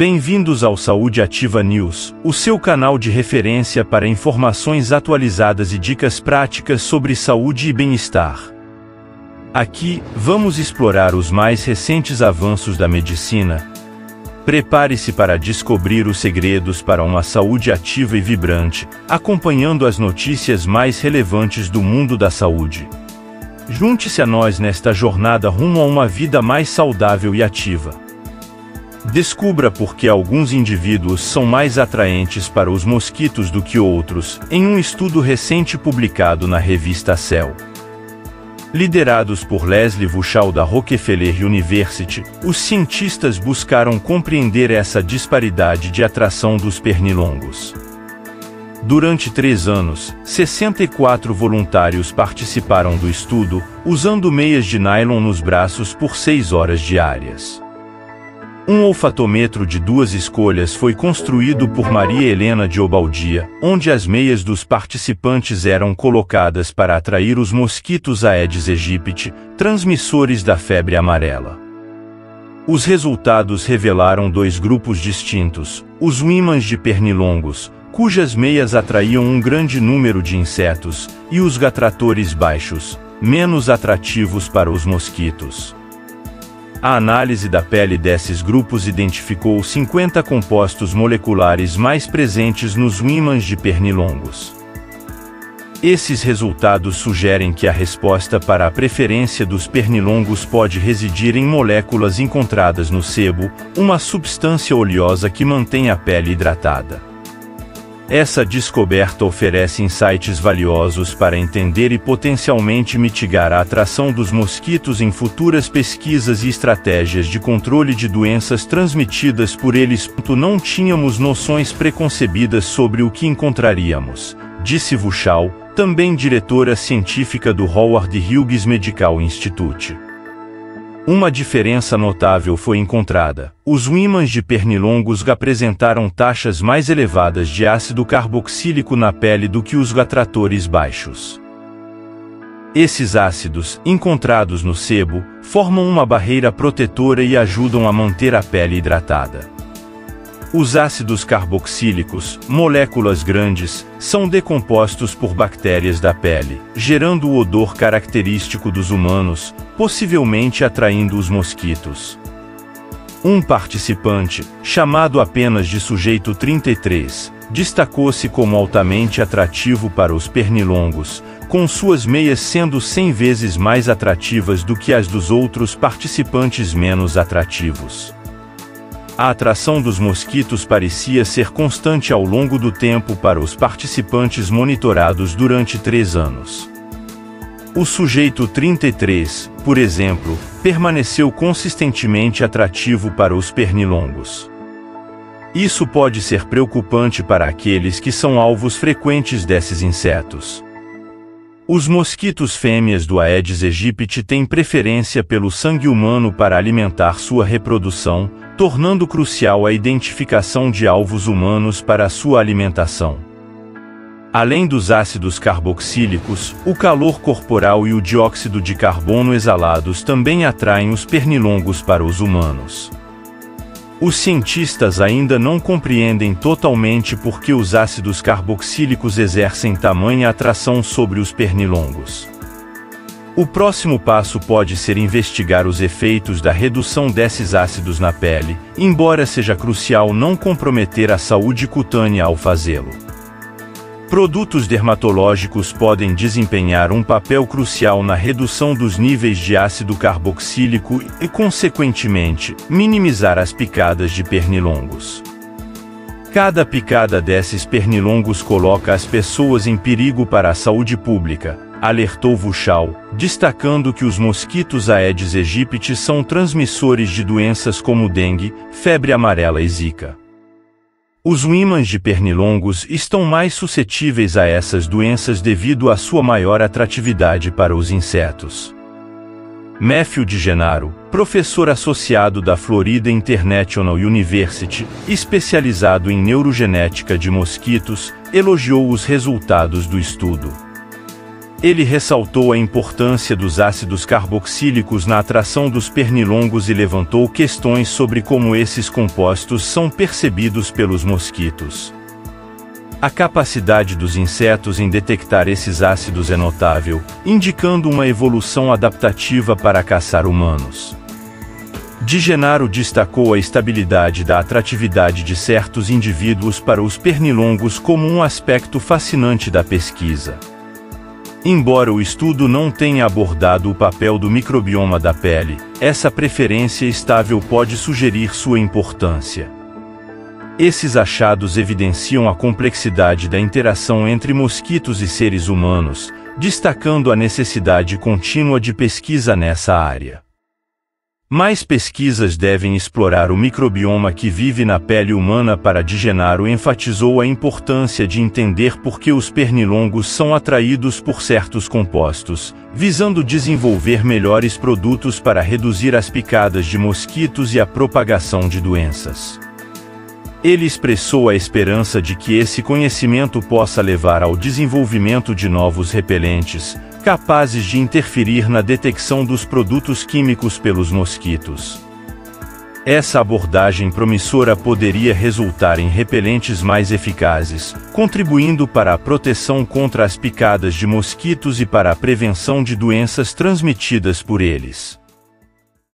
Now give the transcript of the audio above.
Bem-vindos ao Saúde Ativa News, o seu canal de referência para informações atualizadas e dicas práticas sobre saúde e bem-estar. Aqui, vamos explorar os mais recentes avanços da medicina. Prepare-se para descobrir os segredos para uma saúde ativa e vibrante, acompanhando as notícias mais relevantes do mundo da saúde. Junte-se a nós nesta jornada rumo a uma vida mais saudável e ativa. Descubra por que alguns indivíduos são mais atraentes para os mosquitos do que outros, em um estudo recente publicado na revista Cell. Liderados por Leslie Vuchal da Rockefeller University, os cientistas buscaram compreender essa disparidade de atração dos pernilongos. Durante três anos, 64 voluntários participaram do estudo, usando meias de nylon nos braços por seis horas diárias. Um olfatômetro de duas escolhas foi construído por Maria Helena de Obaldia, onde as meias dos participantes eram colocadas para atrair os mosquitos Aedes aegypti, transmissores da febre amarela. Os resultados revelaram dois grupos distintos, os imãs de pernilongos, cujas meias atraíam um grande número de insetos, e os gatratores baixos, menos atrativos para os mosquitos. A análise da pele desses grupos identificou 50 compostos moleculares mais presentes nos ímãs de pernilongos. Esses resultados sugerem que a resposta para a preferência dos pernilongos pode residir em moléculas encontradas no sebo, uma substância oleosa que mantém a pele hidratada. Essa descoberta oferece insights valiosos para entender e potencialmente mitigar a atração dos mosquitos em futuras pesquisas e estratégias de controle de doenças transmitidas por eles. Não tínhamos noções preconcebidas sobre o que encontraríamos, disse Vuchal, também diretora científica do Howard Hughes Medical Institute. Uma diferença notável foi encontrada. Os ímãs de pernilongos apresentaram taxas mais elevadas de ácido carboxílico na pele do que os gatratores baixos. Esses ácidos, encontrados no sebo, formam uma barreira protetora e ajudam a manter a pele hidratada. Os ácidos carboxílicos, moléculas grandes, são decompostos por bactérias da pele, gerando o odor característico dos humanos, possivelmente atraindo os mosquitos. Um participante, chamado apenas de sujeito 33, destacou-se como altamente atrativo para os pernilongos, com suas meias sendo 100 vezes mais atrativas do que as dos outros participantes menos atrativos. A atração dos mosquitos parecia ser constante ao longo do tempo para os participantes monitorados durante três anos. O sujeito 33, por exemplo, permaneceu consistentemente atrativo para os pernilongos. Isso pode ser preocupante para aqueles que são alvos frequentes desses insetos. Os mosquitos fêmeas do Aedes aegypti têm preferência pelo sangue humano para alimentar sua reprodução, tornando crucial a identificação de alvos humanos para sua alimentação. Além dos ácidos carboxílicos, o calor corporal e o dióxido de carbono exalados também atraem os pernilongos para os humanos. Os cientistas ainda não compreendem totalmente por que os ácidos carboxílicos exercem tamanha atração sobre os pernilongos. O próximo passo pode ser investigar os efeitos da redução desses ácidos na pele, embora seja crucial não comprometer a saúde cutânea ao fazê-lo. Produtos dermatológicos podem desempenhar um papel crucial na redução dos níveis de ácido carboxílico e, consequentemente, minimizar as picadas de pernilongos. Cada picada desses pernilongos coloca as pessoas em perigo para a saúde pública, alertou Vuchal, destacando que os mosquitos Aedes aegypti são transmissores de doenças como dengue, febre amarela e zika. Os ímãs de pernilongos estão mais suscetíveis a essas doenças devido à sua maior atratividade para os insetos. Matthew de Genaro, professor associado da Florida International University, especializado em neurogenética de mosquitos, elogiou os resultados do estudo. Ele ressaltou a importância dos ácidos carboxílicos na atração dos pernilongos e levantou questões sobre como esses compostos são percebidos pelos mosquitos. A capacidade dos insetos em detectar esses ácidos é notável, indicando uma evolução adaptativa para caçar humanos. De Genaro destacou a estabilidade da atratividade de certos indivíduos para os pernilongos como um aspecto fascinante da pesquisa. Embora o estudo não tenha abordado o papel do microbioma da pele, essa preferência estável pode sugerir sua importância. Esses achados evidenciam a complexidade da interação entre mosquitos e seres humanos, destacando a necessidade contínua de pesquisa nessa área. Mais pesquisas devem explorar o microbioma que vive na pele humana para Digenaro enfatizou a importância de entender por que os pernilongos são atraídos por certos compostos, visando desenvolver melhores produtos para reduzir as picadas de mosquitos e a propagação de doenças. Ele expressou a esperança de que esse conhecimento possa levar ao desenvolvimento de novos repelentes, capazes de interferir na detecção dos produtos químicos pelos mosquitos. Essa abordagem promissora poderia resultar em repelentes mais eficazes, contribuindo para a proteção contra as picadas de mosquitos e para a prevenção de doenças transmitidas por eles.